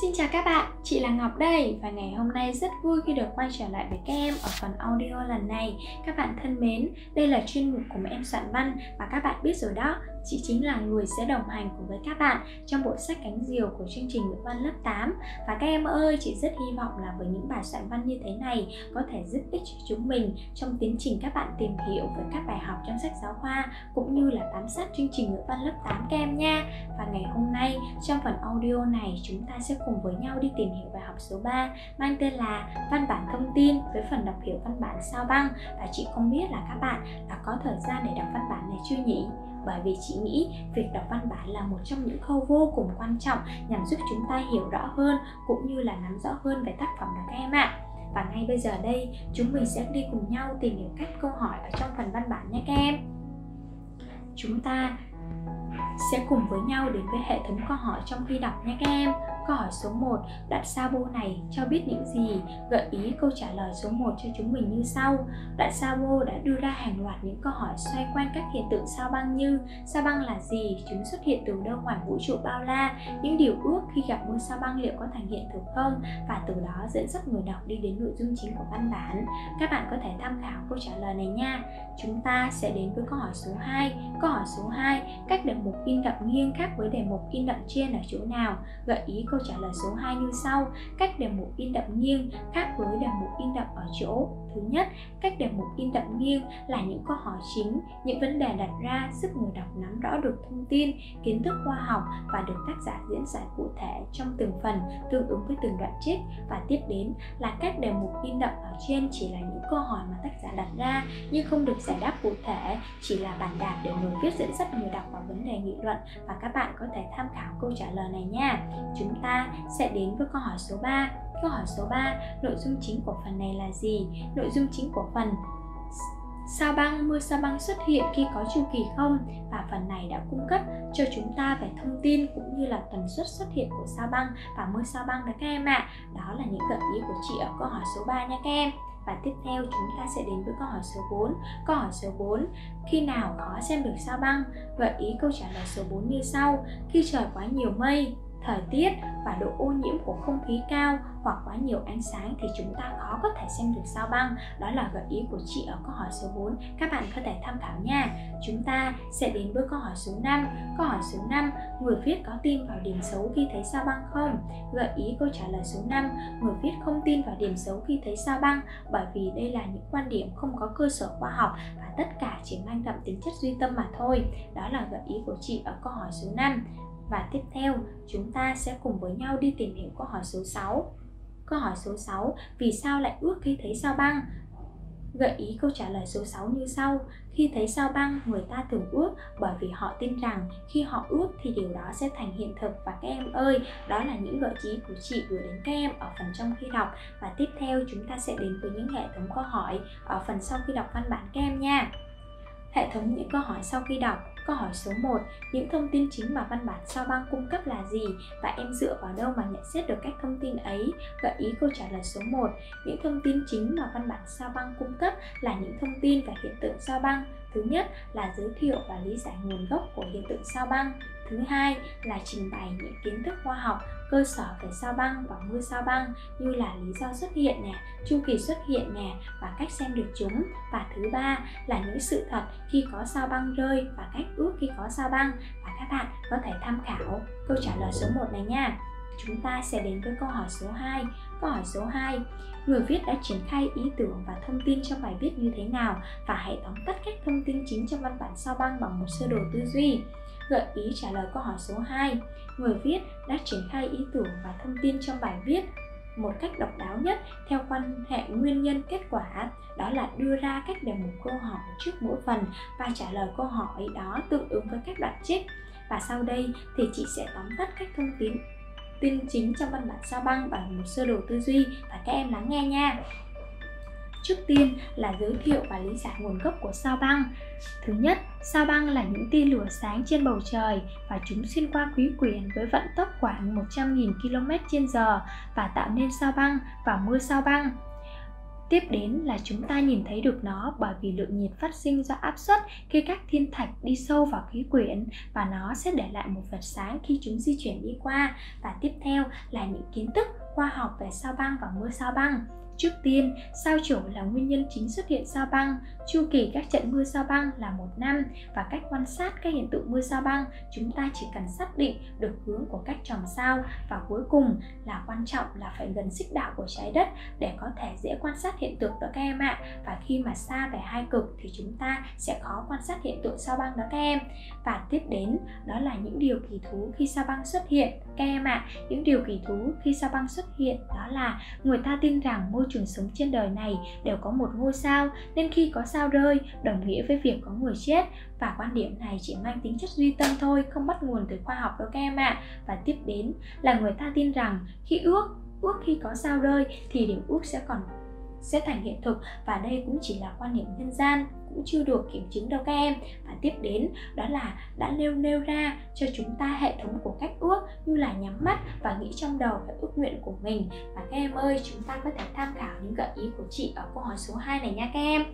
Xin chào các bạn, chị là Ngọc đây và ngày hôm nay rất vui khi được quay trở lại với các em ở phần audio lần này. Các bạn thân mến, đây là chuyên mục của em soạn văn và các bạn biết rồi đó, chị chính là người sẽ đồng hành cùng với các bạn trong bộ sách cánh diều của chương trình ngữ văn lớp 8 và các em ơi, chị rất hy vọng là với những bài soạn văn như thế này có thể giúp ích cho chúng mình trong tiến trình các bạn tìm hiểu với các bài học trong sách giáo khoa cũng như là bám sát chương trình ngữ văn lớp 8 các em nha. Và ngày hôm nay trong phần audio này chúng ta sẽ cùng với nhau đi tìm hiểu bài học số 3 mang tên là văn bản thông tin với phần đọc hiểu văn bản sao băng và chị không biết là các bạn đã có thời gian để đọc văn bản này chưa nhỉ? Bởi vì chị nghĩ việc đọc văn bản là một trong những khâu vô cùng quan trọng nhằm giúp chúng ta hiểu rõ hơn cũng như là nắm rõ hơn về tác phẩm đó các em ạ. Và ngay bây giờ đây, chúng mình sẽ đi cùng nhau tìm hiểu các câu hỏi ở trong phần văn bản nhé các em. Chúng ta sẽ cùng với nhau đến với hệ thống câu hỏi trong khi đọc nhé các em. Câu hỏi số 1, đoạn Sabo này cho biết những gì? Gợi ý câu trả lời số 1 cho chúng mình như sau. Đoạn Sabo đã đưa ra hàng loạt những câu hỏi xoay quanh các hiện tượng sao băng như sao băng là gì? Chúng xuất hiện từ đâu ngoài vũ trụ bao la? Những điều ước khi gặp ngôi sao băng liệu có thành hiện thực không? Và từ đó dẫn dắt người đọc đi đến nội dung chính của văn bản. Các bạn có thể tham khảo câu trả lời này nha. Chúng ta sẽ đến với câu hỏi số 2. Câu hỏi số 2, cách đề mục in đậm nghiêng khác với đề mục in đậm trên ở chỗ nào? Gợi ý câu câu trả lời số 2 như sau. Cách đề mục in đậm nghiêng khác với đề mục in đậm ở chỗ. Thứ nhất, cách đề mục in đậm nghiêng là những câu hỏi chính, những vấn đề đặt ra giúp người đọc nắm rõ được thông tin, kiến thức khoa học và được tác giả diễn giải cụ thể trong từng phần tương ứng với từng đoạn trích và tiếp đến là các đề mục in đậm ở trên chỉ là những câu hỏi mà tác giả đặt ra nhưng không được giải đáp cụ thể, chỉ là bản đạp để người viết dẫn dắt người đọc vào vấn đề nghị luận và các bạn có thể tham khảo câu trả lời này nha. Chúng ta sẽ đến với câu hỏi số 3. Câu hỏi số 3, nội dung chính của phần này là gì? Nội dung chính của phần Sao băng, mưa sao băng xuất hiện khi có chu kỳ không? Và phần này đã cung cấp cho chúng ta về thông tin cũng như là tần suất xuất hiện của sao băng và mưa sao băng đấy các em ạ. À. Đó là những gợi ý của chị ở câu hỏi số 3 nha các em. Và tiếp theo chúng ta sẽ đến với câu hỏi số 4 Câu hỏi số 4 Khi nào có xem được sao băng? Gợi ý câu trả lời số 4 như sau Khi trời quá nhiều mây, thời tiết và độ ô nhiễm của không khí cao hoặc quá nhiều ánh sáng thì chúng ta khó có thể xem được sao băng. Đó là gợi ý của chị ở câu hỏi số 4. Các bạn có thể tham khảo nha. Chúng ta sẽ đến với câu hỏi số 5. Câu hỏi số 5, người viết có tin vào điểm xấu khi thấy sao băng không? Gợi ý câu trả lời số 5, người viết không tin vào điểm xấu khi thấy sao băng bởi vì đây là những quan điểm không có cơ sở khoa học và tất cả chỉ mang đậm tính chất duy tâm mà thôi. Đó là gợi ý của chị ở câu hỏi số 5. Và tiếp theo, chúng ta sẽ cùng với nhau đi tìm hiểu câu hỏi số 6. Câu hỏi số 6, vì sao lại ước khi thấy sao băng? Gợi ý câu trả lời số 6 như sau. Khi thấy sao băng, người ta thường ước bởi vì họ tin rằng khi họ ước thì điều đó sẽ thành hiện thực. Và các em ơi, đó là những gợi ý của chị gửi đến các em ở phần trong khi đọc. Và tiếp theo chúng ta sẽ đến với những hệ thống câu hỏi ở phần sau khi đọc văn bản các em nha. Hệ thống những câu hỏi sau khi đọc. Câu hỏi số 1, những thông tin chính mà văn bản sao băng cung cấp là gì và em dựa vào đâu mà nhận xét được các thông tin ấy? Gợi ý câu trả lời số 1, những thông tin chính mà văn bản sao băng cung cấp là những thông tin về hiện tượng sao băng. Thứ nhất là giới thiệu và lý giải nguồn gốc của hiện tượng sao băng. Thứ hai là trình bày những kiến thức khoa học cơ sở về sao băng và mưa sao băng như là lý do xuất hiện nè, chu kỳ xuất hiện nè và cách xem được chúng. Và thứ ba là những sự thật khi có sao băng rơi và cách ước khi có sao băng và các bạn có thể tham khảo câu trả lời số 1 này nha. Chúng ta sẽ đến với câu hỏi số 2. Câu hỏi số 2. Người viết đã triển khai ý tưởng và thông tin trong bài viết như thế nào và hãy tóm tắt các thông tin chính trong văn bản sao băng bằng một sơ đồ tư duy. Gợi ý trả lời câu hỏi số 2. Người viết đã triển khai ý tưởng và thông tin trong bài viết một cách độc đáo nhất theo quan hệ nguyên nhân kết quả đó là đưa ra cách đề mục câu hỏi trước mỗi phần và trả lời câu hỏi đó tương ứng với các đoạn trích và sau đây thì chị sẽ tóm tắt các thông tin tin chính trong văn bản sao băng bằng một sơ đồ tư duy và các em lắng nghe nha Trước tiên là giới thiệu và lý giải nguồn gốc của sao băng. Thứ nhất, sao băng là những tia lửa sáng trên bầu trời và chúng xuyên qua quý quyển với vận tốc khoảng 100.000 km h và tạo nên sao băng và mưa sao băng. Tiếp đến là chúng ta nhìn thấy được nó bởi vì lượng nhiệt phát sinh do áp suất khi các thiên thạch đi sâu vào khí quyển và nó sẽ để lại một vệt sáng khi chúng di chuyển đi qua. Và tiếp theo là những kiến thức khoa học về sao băng và mưa sao băng. Trước tiên, sao chổi là nguyên nhân chính xuất hiện sao băng, chu kỳ các trận mưa sao băng là một năm và cách quan sát các hiện tượng mưa sao băng, chúng ta chỉ cần xác định được hướng của các chòm sao và cuối cùng là quan trọng là phải gần xích đạo của trái đất để có thể dễ quan sát hiện tượng đó các em ạ. Và khi mà xa về hai cực thì chúng ta sẽ khó quan sát hiện tượng sao băng đó các em. Và tiếp đến đó là những điều kỳ thú khi sao băng xuất hiện các em ạ. Những điều kỳ thú khi sao băng xuất hiện đó là người ta tin rằng môi trường sống trên đời này đều có một ngôi sao, nên khi có sao rơi, đồng nghĩa với việc có người chết. Và quan điểm này chỉ mang tính chất duy tâm thôi, không bắt nguồn từ khoa học đâu các em ạ. Và tiếp đến là người ta tin rằng khi ước ước khi có sao rơi thì điều ước sẽ còn sẽ thành hiện thực. Và đây cũng chỉ là quan niệm nhân gian, cũng chưa được kiểm chứng đâu các em. Và tiếp đến, đó là đã nêu nêu ra cho chúng ta hệ thống của cách ước như là nhắm mắt và nghĩ trong đầu về ước nguyện của mình. Và các em ơi, chúng ta có thể tham khảo những gợi ý của chị ở câu hỏi số 2 này nha các em.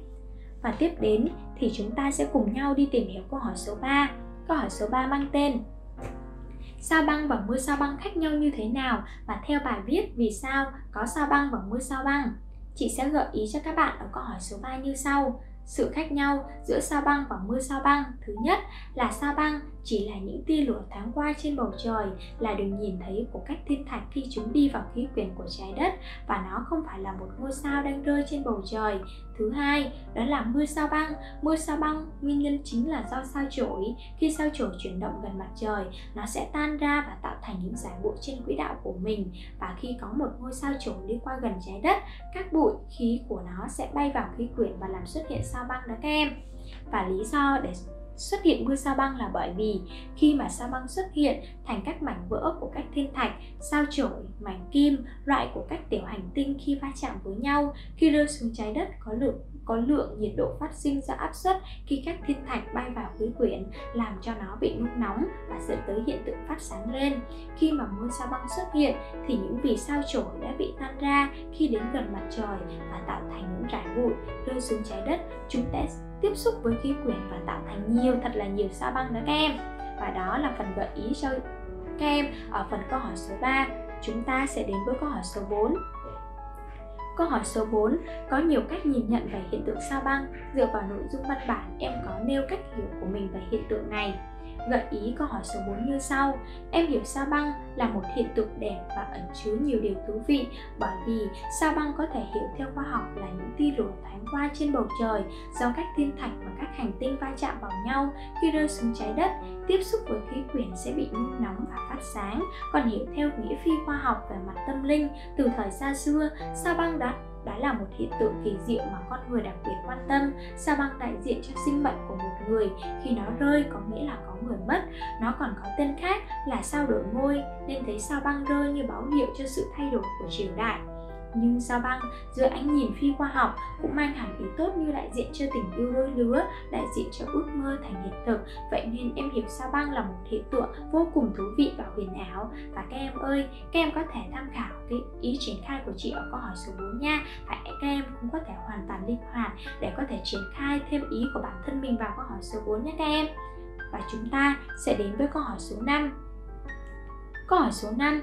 Và tiếp đến thì chúng ta sẽ cùng nhau đi tìm hiểu câu hỏi số 3 câu hỏi số 3 mang tên sao băng và mưa sao băng khác nhau như thế nào? Và theo bài viết vì sao có sao băng và mưa sao băng? Chị sẽ gợi ý cho các bạn ở câu hỏi số 3 như sau. Sự khác nhau giữa sao băng và mưa sao băng thứ nhất là sao băng chỉ là những tia lửa thoáng qua trên bầu trời là đường nhìn thấy của các thiên thạch khi chúng đi vào khí quyển của trái đất và nó không phải là một ngôi sao đang rơi trên bầu trời. Thứ hai, đó là mưa sao băng. Mưa sao băng nguyên nhân chính là do sao chổi. Khi sao chổi chuyển động gần mặt trời, nó sẽ tan ra và tạo thành những giải bụi trên quỹ đạo của mình. Và khi có một ngôi sao chổi đi qua gần trái đất, các bụi khí của nó sẽ bay vào khí quyển và làm xuất hiện sao băng đó các em. Và lý do để xuất hiện mưa sao băng là bởi vì khi mà sao băng xuất hiện thành các mảnh vỡ của các thiên thạch, sao chổi, mảnh kim, loại của các tiểu hành tinh khi va chạm với nhau, khi rơi xuống trái đất có lượng có lượng nhiệt độ phát sinh do áp suất khi các thiên thạch bay vào khí quyển làm cho nó bị nung nóng và dẫn tới hiện tượng phát sáng lên. Khi mà mưa sao băng xuất hiện thì những vì sao chổi đã bị tan ra khi đến gần mặt trời và tạo thành những rải bụi rơi xuống trái đất. Chúng ta tiếp xúc với khí quyển và tạo thành nhiều thật là nhiều sao băng đó các em. Và đó là phần gợi ý cho các em ở phần câu hỏi số 3. Chúng ta sẽ đến với câu hỏi số 4 Câu hỏi số 4 Có nhiều cách nhìn nhận về hiện tượng sao băng Dựa vào nội dung văn bản, em có nêu cách hiểu của mình về hiện tượng này Gợi ý câu hỏi số 4 như sau. Em hiểu sao băng là một hiện tượng đẹp và ẩn chứa nhiều điều thú vị bởi vì sao băng có thể hiểu theo khoa học là những tia lửa thoáng qua trên bầu trời do các thiên thạch và các hành tinh va chạm vào nhau khi rơi xuống trái đất. Tiếp xúc với khí quyển sẽ bị nung nóng và phát sáng. Còn hiểu theo nghĩa phi khoa học về mặt tâm linh, từ thời xa xưa, sao băng đã đó là một hiện tượng kỳ diệu mà con người đặc biệt quan tâm sao băng đại diện cho sinh mệnh của một người. Khi nó rơi, có nghĩa là có người mất. Nó còn có tên khác là sao đổi ngôi nên thấy sao băng rơi như báo hiệu cho sự thay đổi của triều đại nhưng sao băng, giữa ánh nhìn phi khoa học cũng mang hẳn ý tốt như đại diện cho tình yêu đôi lứa, đại diện cho ước mơ thành hiện thực. Vậy nên em hiểu sao băng là một hiện tượng vô cùng thú vị và huyền ảo. Và các em ơi, các em có thể tham khảo cái ý triển khai của chị ở câu hỏi số 4 nha. Và các em cũng có thể hoàn toàn linh hoạt để có thể triển khai thêm ý của bản thân mình vào câu hỏi số 4 nhé các em. Và chúng ta sẽ đến với câu hỏi số 5 Câu hỏi số 5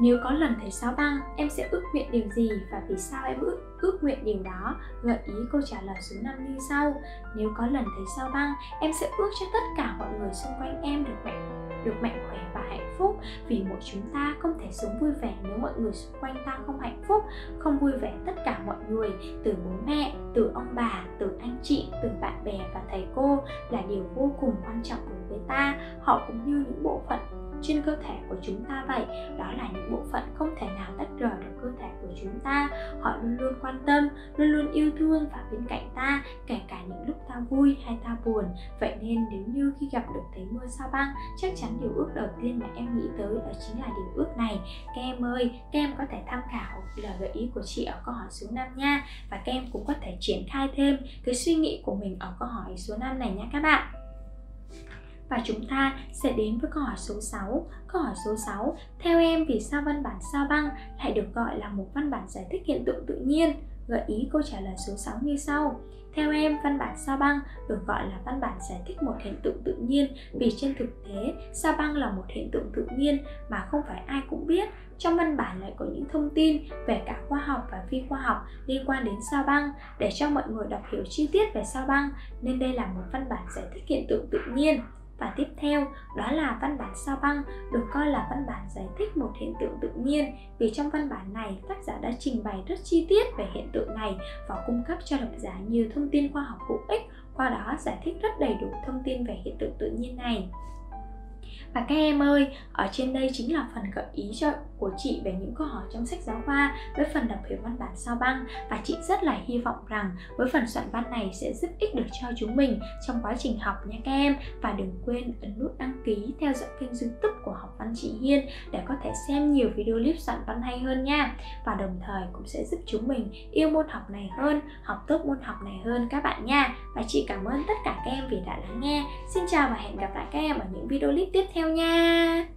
nếu có lần thấy sao băng, em sẽ ước nguyện điều gì và vì sao em ước, ước nguyện điều đó? Gợi ý câu trả lời số 5 như sau. Nếu có lần thấy sao băng, em sẽ ước cho tất cả mọi người xung quanh em được mạnh được mạnh khỏe và hạnh phúc vì mỗi chúng ta không thể sống vui vẻ nếu mọi người xung quanh ta không hạnh phúc không vui vẻ tất cả mọi người từ bố mẹ từ ông bà từ anh chị từ bạn bè và thầy cô là điều vô cùng quan trọng đối với ta họ cũng như những bộ phận trên cơ thể của chúng ta vậy. Đó là những bộ phận không thể nào tách rời được cơ thể của chúng ta. Họ luôn luôn quan tâm, luôn luôn yêu thương và bên cạnh ta, kể cả những lúc ta vui hay ta buồn. Vậy nên nếu như khi gặp được thấy mưa sao băng, chắc chắn điều ước đầu tiên mà em nghĩ tới đó chính là điều ước này. Các em ơi, các em có thể tham khảo lời gợi ý của chị ở câu hỏi số 5 nha. Và các em cũng có thể triển khai thêm cái suy nghĩ của mình ở câu hỏi số 5 này nha các bạn và chúng ta sẽ đến với câu hỏi số 6. Câu hỏi số 6, theo em vì sao văn bản sao băng lại được gọi là một văn bản giải thích hiện tượng tự nhiên? gợi ý câu trả lời số 6 như sau. Theo em, văn bản sao băng được gọi là văn bản giải thích một hiện tượng tự nhiên vì trên thực tế, sao băng là một hiện tượng tự nhiên mà không phải ai cũng biết. Trong văn bản lại có những thông tin về cả khoa học và phi khoa học liên quan đến sao băng để cho mọi người đọc hiểu chi tiết về sao băng nên đây là một văn bản giải thích hiện tượng tự nhiên. Và tiếp theo, đó là văn bản sao băng được coi là văn bản giải thích một hiện tượng tự nhiên vì trong văn bản này tác giả đã trình bày rất chi tiết về hiện tượng này và cung cấp cho độc giả nhiều thông tin khoa học hữu ích qua đó giải thích rất đầy đủ thông tin về hiện tượng tự nhiên này. Và các em ơi, ở trên đây chính là phần gợi ý cho của chị về những câu hỏi trong sách giáo khoa với phần đọc hiểu văn bản sao băng. Và chị rất là hy vọng rằng với phần soạn văn này sẽ giúp ích được cho chúng mình trong quá trình học nha các em. Và đừng quên ấn nút đăng ký theo dõi kênh youtube của học văn chị Hiên để có thể xem nhiều video clip soạn văn hay hơn nha. Và đồng thời cũng sẽ giúp chúng mình yêu môn học này hơn, học tốt môn học này hơn các bạn nha. Và chị cảm ơn tất cả các em vì đã lắng nghe. Xin chào và hẹn gặp lại các em ở những video clip tiếp theo nha.